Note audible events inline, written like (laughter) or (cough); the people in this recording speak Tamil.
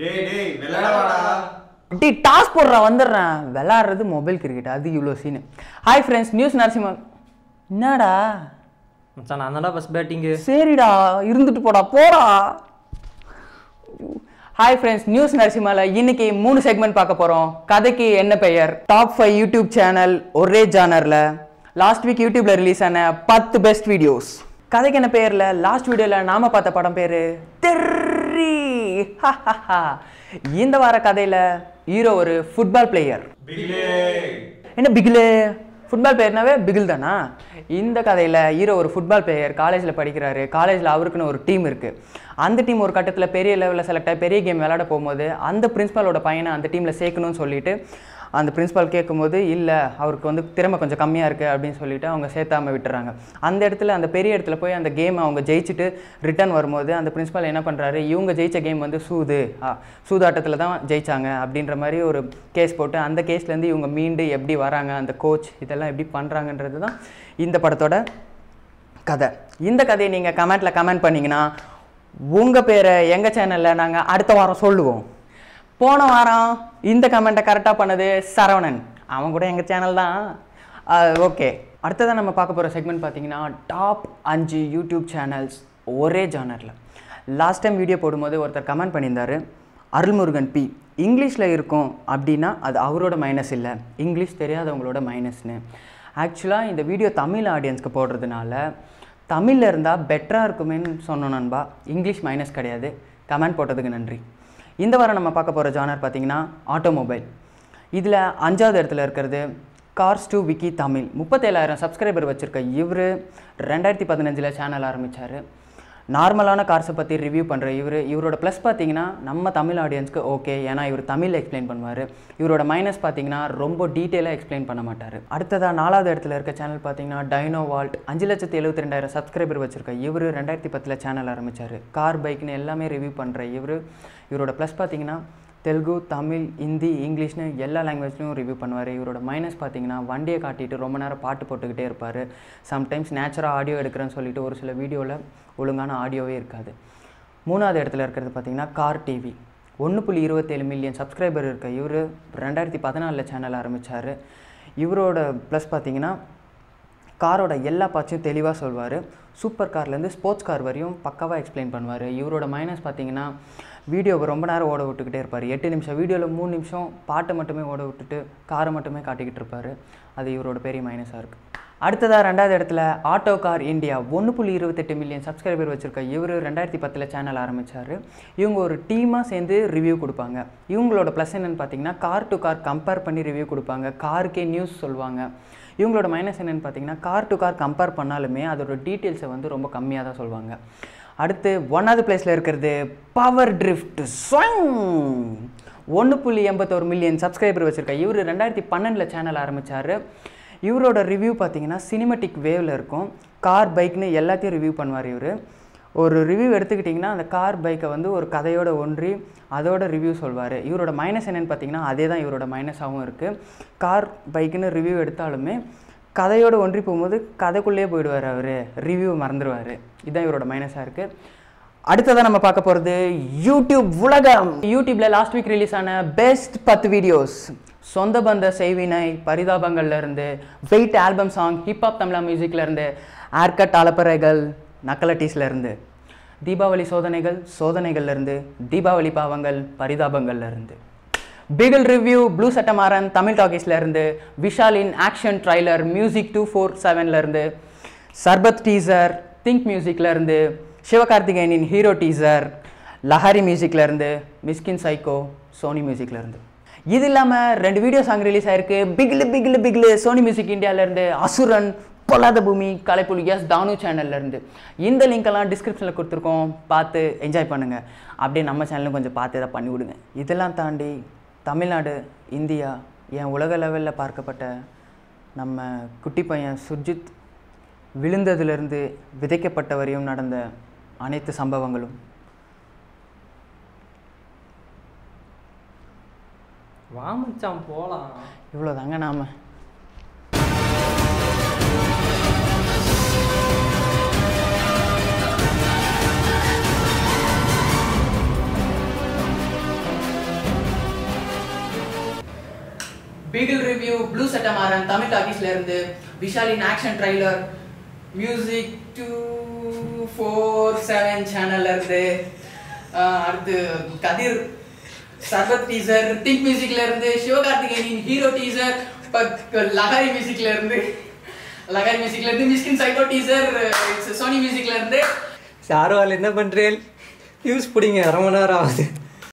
டேய் டேய் டி டாஸ் போடுறேன் வந்துடுறேன். விளாட்றது மொபைல் கிரிக்கெட் அது இவ்வளோ Seenu hi friends news Narasimha என்னடா? மச்சான் நான் தான்டா ஃபஸ்ட் பேட்டிங்கு சரிடா இருந்துட்டு போடா போடா. ஹாய் ஃப்ரெண்ட்ஸ் நியூஸ் நரசிம்மால இன்னைக்கு மூணு செக்மெண்ட் பார்க்க போறோம். கதைக்கு என்ன பெயர்? டாப் ஃபைவ் யூடியூப் சேனல் ஒரே ஜானர்ல லாஸ்ட் வீக் யூடியூப்ல ரிலீஸ் ஆன பத்து பெஸ்ட் வீடியோஸ் கதைக்கு என்ன பெயர்ல லாஸ்ட் வீடியோல நாம பார்த்த படம் பேரு? தெர்ரி (laughs) இந்த வார கதையில ஹீரோ ஒரு ஃபுட்பால் பிளேயர் என்ன பிகிலு ஃபுட்பால் பிளேயர்னாவே பிகில் தானா? இந்த கதையில் ஹீரோ ஒரு ஃபுட்பால் பிளேயர் காலேஜில் படிக்கிறாரு. காலேஜில் அவருக்குன்னு ஒரு டீம் இருக்குது அந்த டீம் ஒரு கட்டத்தில் பெரிய லெவலில் செலக்ட் ஆகி பெரிய கேம் விளையாட போகும்போது அந்த பிரின்ஸ்பாலோட பையனை அந்த டீமில் சேர்க்கணும்னு சொல்லிட்டு அந்த பிரின்ஸ்பால் கேட்கும்போது இல்லை அவருக்கு வந்து திறமை கொஞ்சம் கம்மியாக இருக்குது அப்படின்னு சொல்லிட்டு அவங்க சேர்த்தாம விட்டுறாங்க. அந்த இடத்துல அந்த பெரிய இடத்துல போய் அந்த கேம் அவங்க ஜெயிச்சுட்டு ரிட்டர்ன் வரும்போது அந்த பிரின்ஸ்பால் என்ன பண்ணுறாரு இவங்க ஜெயிச்ச கேம் வந்து சூது. சூதாட்டத்தில் தான் ஜெயிச்சாங்க அப்படின்ற மாதிரி ஒரு கேஸ் போட்டு அந்த கேஸ்லேருந்து இவங்க மீண்டு எப்படி வராங்க அந்த கோச் இதெல்லாம் எப்படி பண்ணுறாங்கன்றது தான் இந்த படத்தோட கதை. இந்த கதையை நீங்கள் கமெண்ட்டில் கமெண்ட் பண்ணிங்கன்னா உங்கள் பேரை எங்கள் சேனலில் நாங்கள் அடுத்த வாரம் சொல்லுவோம். போன வாரம் இந்த கமெண்ட்டை கரெக்டாக பண்ணது சரவணன். அவன் கூட எங்கள் சேனல் தான். ஓகே அடுத்ததாக நம்ம பார்க்க போகிற செக்மெண்ட் பார்த்தீங்கன்னா டாப் அஞ்சு யூடியூப் சேனல்ஸ் ஒரே ஜானரில் லாஸ்ட் டைம் வீடியோ போடும்போது ஒருத்தர் கமெண்ட் பண்ணியிருந்தாரு. அருள்முருகன் பி இங்கிலீஷில் இருக்கும் அப்படின்னா அது அவரோட மைனஸ் இல்லை. இங்கிலீஷ் தெரியாதவங்களோட மைனஸ்னு ஆக்சுவலாக இந்த வீடியோ தமிழ் ஆடியன்ஸ்க்கு போடுறதுனால தமிழில் இருந்தால் பெட்டராக இருக்குமேன்னு சொன்னோம் நண்பா. இங்கிலீஷ் மைனஸ் கிடையாது. கமெண்ட் போட்டதுக்கு நன்றி. இந்த வாரம் நம்ம பார்க்க போகிற ஜானர் பார்த்தீங்கன்னா ஆட்டோமொபைல் இதில் அஞ்சாவது இடத்துல இருக்கிறது கார்ஸ் டு விக்கி தமிழ். முப்பத்தேழாயிரம் சப்ஸ்கிரைபர் வச்சுருக்க இவர் ரெண்டாயிரத்தி பதினஞ்சில் சேனல் ஆரம்பித்தார் நார்மலான கார்ஸை பற்றி ரிவ்யூ பண்ணுற இவர் இவரோட ப்ளஸ் பார்த்தீங்கன்னா நம்ம தமிழ் ஆடியன்ஸ்க்கு ஓகே ஏன்னா இவர் தமிழில் எக்ஸ்பிளைன் பண்ணுவார். இவரோட மைனஸ் பார்த்தீங்கன்னா ரொம்ப டீட்டெயிலாக எக்ஸ்பிளைன் பண்ண மாட்டார். அடுத்ததாக நாலாவது இடத்துல இருக்க சேனல் பார்த்தீங்கன்னா டைனோ வால்ட் அஞ்சு லட்சத்தி எழுபத்தி ரெண்டாயிரம் சப்ஸ்கிரைபர் வச்சிருக்க இவர் ரெண்டாயிரத்தி பத்தில் சேனல் ஆரம்பித்தார் கார் பைக்னு எல்லாமே ரிவ்யூ பண்ணுற இவர். இவரோட ப்ளஸ் பார்த்தீங்கன்னா தெலுங்கு தமிழ் ஹிந்தி இங்கிலீஷ்னு எல்லா லாங்குவேஜ்லையும் ரிவ்யூ பண்ணுவார். இவரோட மைனஸ் பார்த்தீங்கன்னா வண்டியை காட்டிட்டு ரொம்ப நேரம் பாட்டு போட்டுக்கிட்டே இருப்பார். சம்டைம்ஸ் நேச்சுராக ஆடியோ எடுக்கிறேன்னு சொல்லிட்டு ஒரு சில வீடியோவில் ஒழுங்கான ஆடியோவே இருக்காது. மூணாவது இடத்துல இருக்கிறது பார்த்தீங்கன்னா கார் டிவி ஒன்று புள்ளி இருபத்தேழு மில்லியன் சப்ஸ்கிரைபர் இருக்க இவர் ரெண்டாயிரத்தி பதினாலில் சேனல் ஆரம்பித்தார் இவரோட ப்ளஸ் பார்த்தீங்கன்னா காரோட எல்லா பார்ட்ஸையும் தெளிவாக சொல்வார். சூப்பர் கார்லேருந்து ஸ்போர்ட்ஸ் கார் வரையும் பக்காவாக எக்ஸ்பிளைன் பண்ணுவார். இவரோட மைனஸ் பார்த்தீங்கன்னா வீடியோவை ரொம்ப நேரம் ஓட விட்டுக்கிட்டே இருப்பார். எட்டு நிமிஷம் வீடியோவில் மூணு நிமிஷம் பாட்டை மட்டுமே ஓட விட்டுட்டு காரை மட்டுமே காட்டிக்கிட்டு இருப்பார். அது இவரோட பெரிய மைனஸாக இருக்குது அடுத்ததாக ரெண்டாவது இடத்துல ஆட்டோ கார் இந்தியா ஒன்று புள்ளி இருபத்தெட்டு மில்லியன் சப்ஸ்கிரைபர் வச்சுருக்க இவர் ரெண்டாயிரத்தி பத்தில் சேனல் ஆரம்பித்தார் இவங்க ஒரு டீமாக சேர்ந்து ரிவ்யூ கொடுப்பாங்க. இவங்களோட ப்ளஸ் என்னென்னு பார்த்தீங்கன்னா கார் டு கார் கம்பேர் பண்ணி ரிவ்யூ கொடுப்பாங்க. காருக்கே நியூஸ் சொல்லுவாங்க. இவங்களோட மைனஸ் என்னென்னு பார்த்தீங்கன்னா கார் டு கார் கம்பேர் பண்ணாலுமே அதோட டீட்டெயில்ஸை வந்து ரொம்ப கம்மியாக தான் சொல்லுவாங்க. அடுத்து ஒன்றாவது பிளேஸில் இருக்கிறது பவர் ட்ரிஃப்ட் ஒன்று புள்ளி எண்பத்தோரு மில்லியன் சப்ஸ்கிரைபர் வச்சுருக்க இவர் ரெண்டாயிரத்தி பன்னெண்டில் சேனல் ஆரம்பித்தார் இவரோட ரிவ்யூ பார்த்தீங்கன்னா சினிமேட்டிக் வேவில் இருக்கும். கார் பைக்னு எல்லாத்தையும் ரிவ்யூ பண்ணுவார் இவர். ஒரு ரிவ்யூ எடுத்துக்கிட்டிங்கன்னா அந்த கார் பைக்கை வந்து ஒரு கதையோட ஒன்றி அதோட ரிவ்யூ சொல்வார். இவரோட மைனஸ் என்னென்னு பார்த்தீங்கன்னா அதே தான் இவரோட மைனஸாகவும் இருக்குது கார் பைக்குன்னு ரிவ்யூ எடுத்தாலுமே கதையோட ஒன்றி போகும்போது கதைக்குள்ளேயே போயிடுவார் அவர். ரிவ்யூ மறந்துடுவார் இதுதான் இவரோட மைனஸாக இருக்குது அடுத்ததாக நம்ம பார்க்க போகிறது யூடியூப் உலகம். யூடியூப்பில் லாஸ்ட் வீக் ரிலீஸ் ஆன பெஸ்ட் பத்து வீடியோஸ் சொந்த பந்த செய்வினை பரிதாபங்கள்லேருந்து wait album song hiphop Tamizha மியூசிக்லேருந்து Orkut ஏர்கட் அலப்பறைகள் நக்கலட்டீஸ்லேருந்து Deepavali சோதனைகள் சோதனைகள்லேருந்து தீபாவளி பாவங்கள் பரிதாபங்கள்லேருந்து பிகில் ரிவ்யூ ப்ளூ சட்டமாறன் தமிழ் டாக்கீஸ்லேருந்து விஷாலின் action trailer music two four செவன்லேருந்து Sarbath teaser think மியூசிக்லேருந்து சிவகார்த்திகேயனின் hero teaser Lahari மியூசிக்லேருந்து Mysskin psycho Sony மியூசிக்லேருந்து இது இல்லாமல் ரெண்டு வீடியோ சாங் ரிலீஸ் ஆயிருக்கு. பிக்லு பிக்லு பிகிலு. சோனி மியூசிக் இந்தியாவிலேருந்து அசுரன் பொல்லாத பூமி கலைப்புலி எஸ் தானு சேனல்லேருந்து இந்த லிங்க் எல்லாம் டிஸ்கிரிப்ஷனில் கொடுத்துருக்கோம். பார்த்து என்ஜாய் பண்ணுங்கள் அப்படியே நம்ம சேனலும் கொஞ்சம் பார்த்து எதாவது பண்ணி விடுங்க. இதெல்லாம் தாண்டி தமிழ்நாடு இந்தியா என் உலக லெவலில் பார்க்கப்பட்ட நம்ம குட்டி பையன் சுர்ஜித் விழுந்ததுலேருந்து விதைக்கப்பட்ட வரையும் நடந்த அனைத்து சம்பவங்களும் வாமிச்சான் போகலாம் இவ்வளோதாங்க நாம. பீகிள் ரிவ்யூ ப்ளூ சட்டமாரன் தமிழ் டாக்கிஸ்ல இருந்து விஷாலின் action trailer music two four seven சேனல்ல இருந்து அடுத்து கதிர் சரத் டீசர் ரித்திக் மியூசிக்ல இருந்து சிவகார்த்திகேயனின் ஹீரோ டீசர் லகாரி மியூசிக்ல இருந்து. லகாரி மியூசிக்ல இருந்து மிஸ்கின் சைக்கோ டீசர் சோனி மியூசிக்ல இருந்து. சாரோவால் என்ன பண்றேன்? யூஸ் பிடிங்க அரை மணி நேரம் ஆகுது.